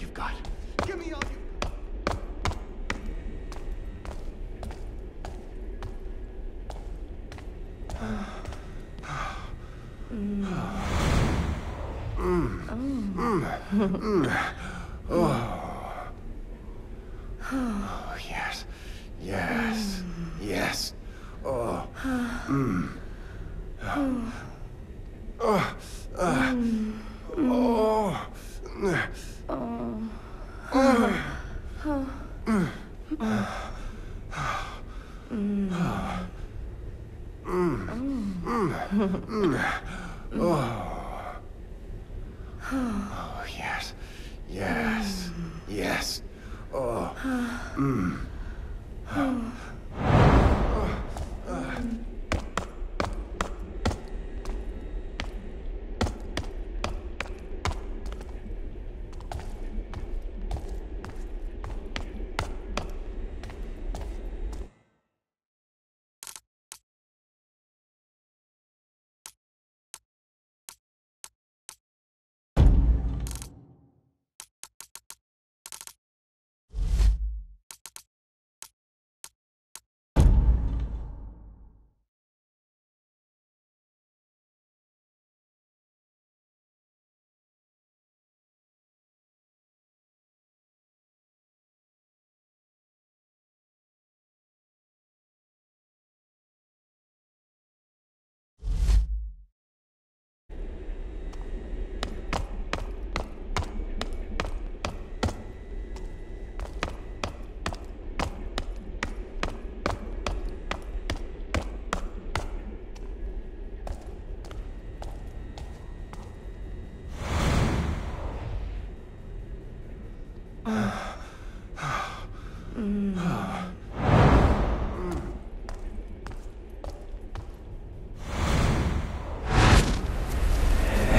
You've got. Give me all you. Oh, yes. Yes. Yes. Oh. Mm. Oh. Oh. Uh. Oh. Mm. Mm. Mm. Oh, oh, yes. Yes. Yes. Oh. Mm.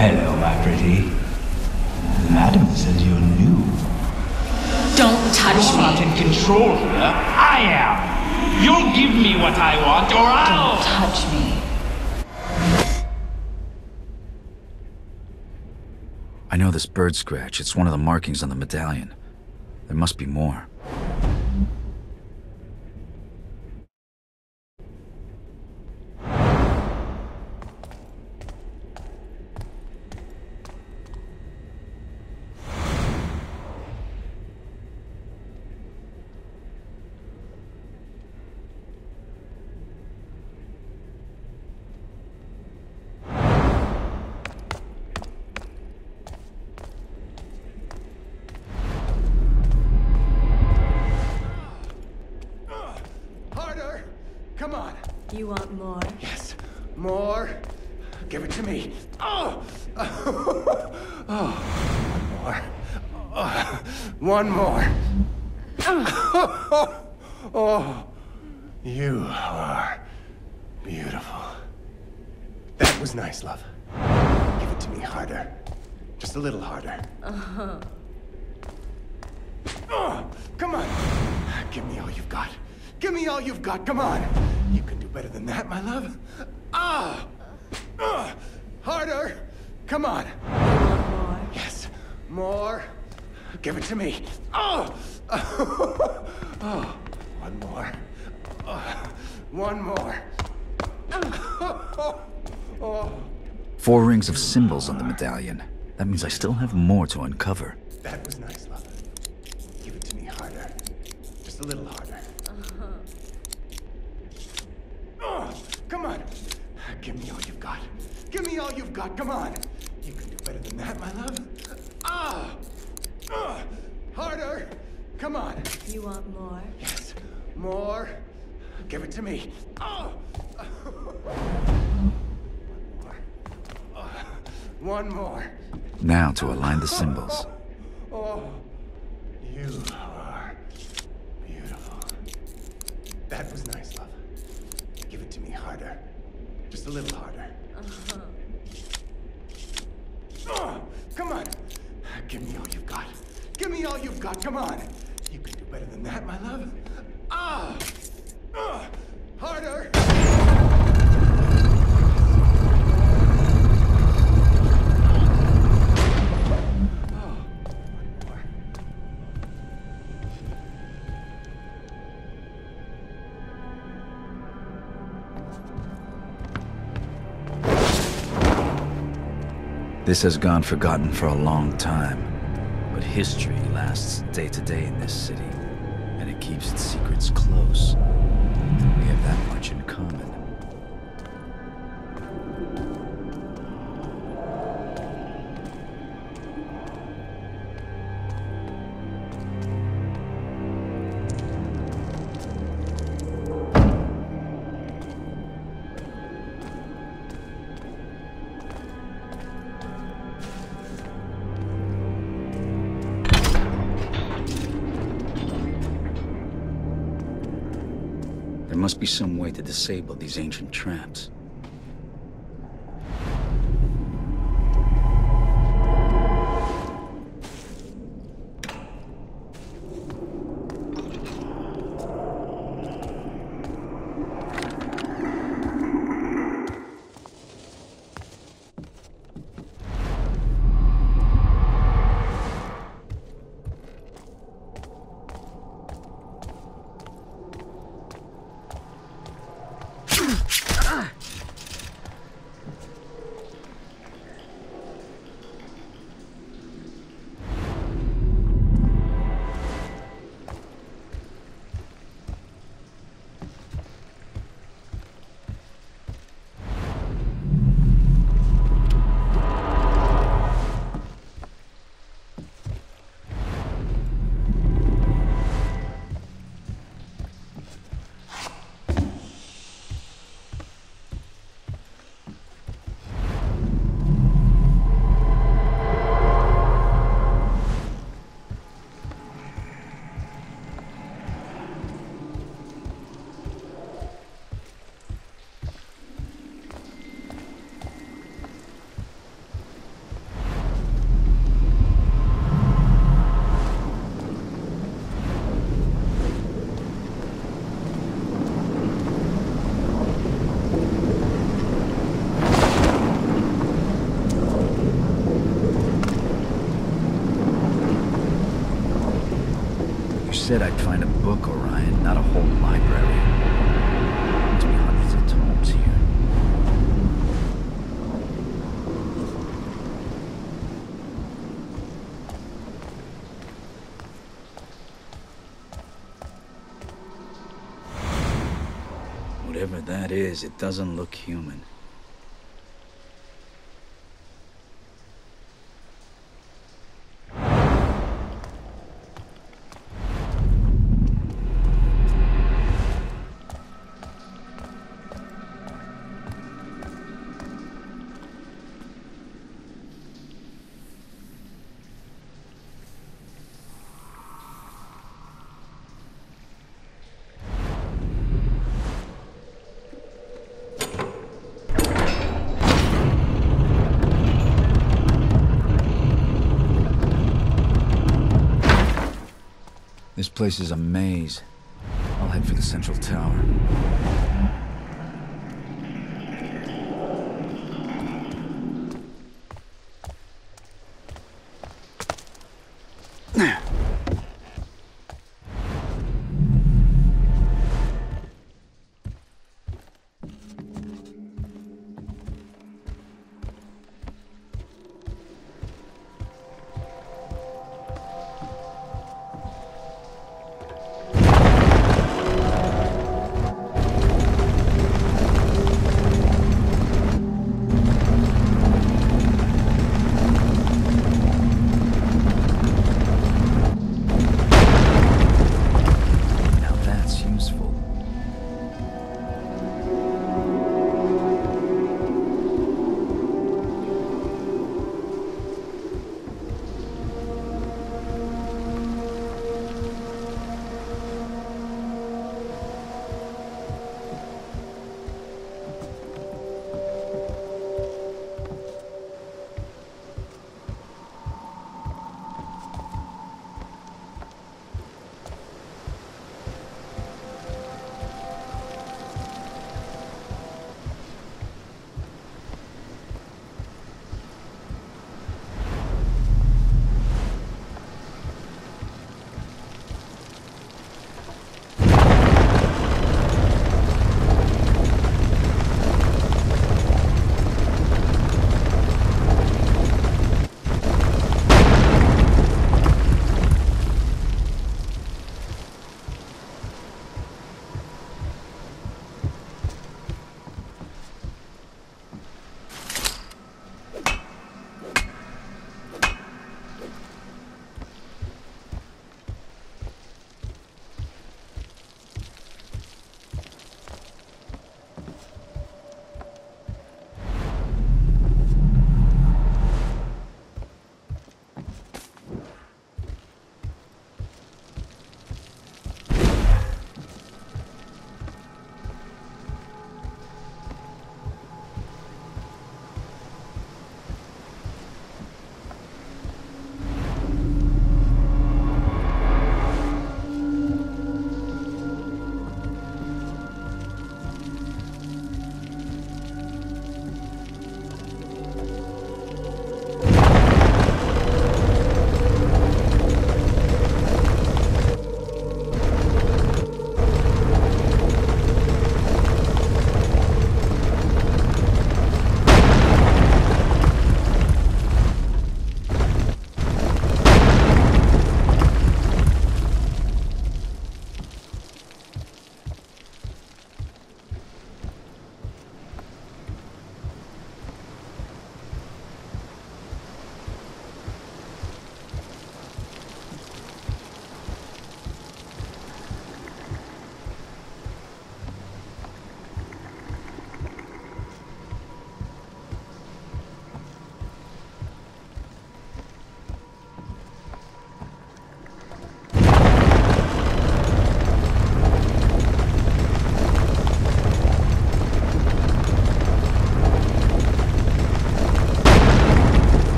Hello, my pretty. Madam says you're new. Don't touch You're not me. in control here. I am. You'll give me what I want, or I'll. Don't touch me. I know this bird scratch. It's one of the markings on the medallion. There must be more. Come on! You want more? Yes. More. Give it to me. Oh! oh. One more. Oh. One more. oh. You are beautiful. That was nice, love. Give it to me harder. Just a little harder. Uh-huh. Oh, come on. Give me all you've got. Give me all you've got. Come on. You can do better than that, my love. Ah! Ah! Harder! Come on. More? Yes. More. Give it to me. Oh! oh. One more. Oh. One more. Oh. Four rings of symbols on the medallion. That means I still have more to uncover. That was nice, love. Give it to me harder. Just a little harder. Oh, come on. Give me all you've got. Give me all you've got. Come on. You can do better than that, my love. Ah! Ah! Harder! Come on. You want more? Yes. More. Give it to me. Oh! Oh. One more. Now to align the symbols. This has gone forgotten for a long time, but history lasts day to day in this city, and it keeps its secrets close. We have that much in common. Must be some way to disable these ancient traps. Said I'd find a book, Orion, not a whole library. Whatever that is, it doesn't look human. Place is a maze. I'll head for the central tower.